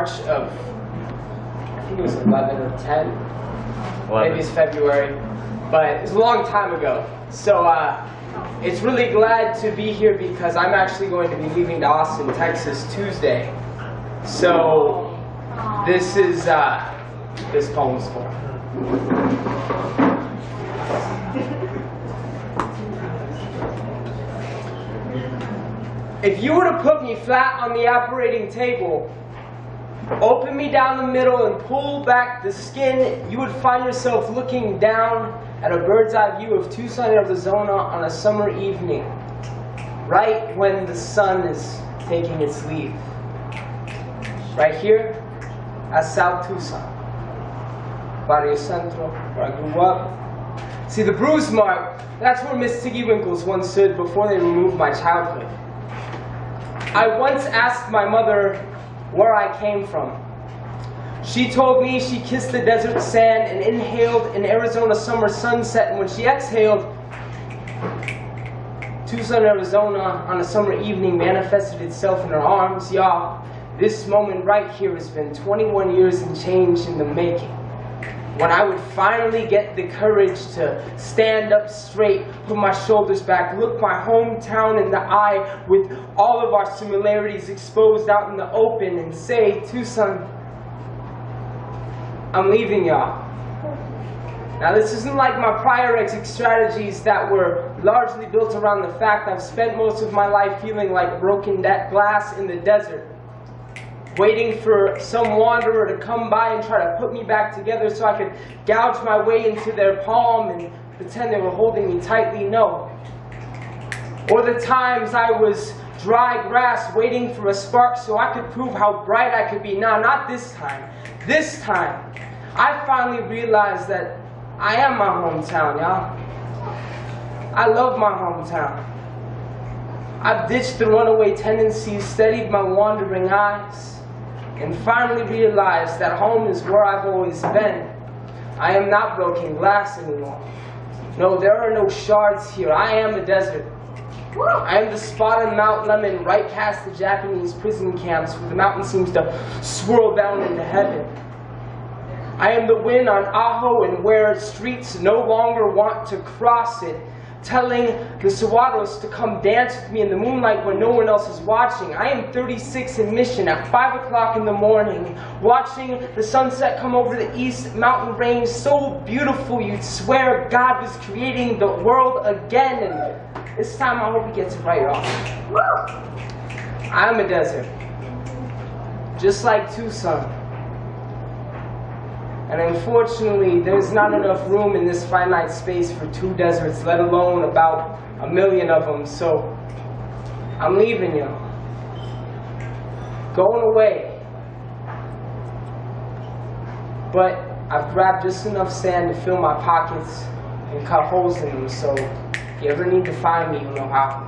March of, I think it was 11 or 10. Eleven. Maybe it's February, but it's a long time ago. So uh, it's really glad to be here because I'm actually going to be leaving to Austin, Texas Tuesday. So this is uh, this poem's for. If you were to put me flat on the operating table, open me down the middle and pull back the skin, you would find yourself looking down at a bird's eye view of Tucson, Arizona on a summer evening, right when the sun is taking its leave. Right here at South Tucson, Barrio Centro, where I grew up. See, the bruise mark, that's where Miss Tiggy Winkles once stood before they removed my childhood. I once asked my mother where I came from. She told me she kissed the desert sand and inhaled an Arizona summer sunset, and when she exhaled, Tucson, Arizona on a summer evening manifested itself in her arms. Y'all, this moment right here has been 21 years and change in the making. When I would finally get the courage to stand up straight, put my shoulders back, look my hometown in the eye with all of our similarities exposed out in the open and say, Tucson, I'm leaving y'all. Now this isn't like my prior exit strategies that were largely built around the fact I've spent most of my life feeling like broken glass in the desert waiting for some wanderer to come by and try to put me back together so I could gouge my way into their palm and pretend they were holding me tightly. No. Or the times I was dry grass waiting for a spark so I could prove how bright I could be. Now, not this time. This time, I finally realized that I am my hometown, y'all. I love my hometown. I've ditched the runaway tendencies, steadied my wandering eyes, and finally realized that home is where I've always been. I am not broken glass anymore. No, there are no shards here. I am the desert. I am the spot on Mount Lemmon right past the Japanese prison camps where the mountain seems to swirl down into heaven. I am the wind on Ajo and where streets no longer want to cross it telling the saguaros to come dance with me in the moonlight when no one else is watching. I am 36 in Mission at 5 o'clock in the morning, watching the sunset come over the east mountain range, so beautiful you'd swear God was creating the world again. And this time I hope he gets it right off. I'm a desert, just like Tucson. And unfortunately, there's not enough room in this finite space for two deserts, let alone about a million of them. So I'm leaving you. Going away. But I've grabbed just enough sand to fill my pockets and cut holes in them. So if you ever need to find me, you know how.